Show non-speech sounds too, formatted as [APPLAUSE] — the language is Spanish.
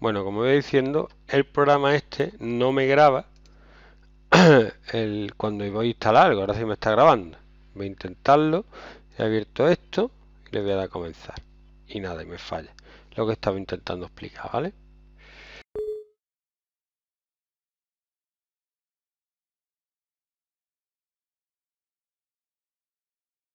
Bueno, como voy diciendo, el programa este no me graba [CLEARS THROAT] el, cuando voy a instalar algo. Ahora sí me está grabando. Voy a intentarlo. He abierto esto y le voy a dar a comenzar. Y nada, y me falla. Lo que estaba intentando explicar, ¿vale?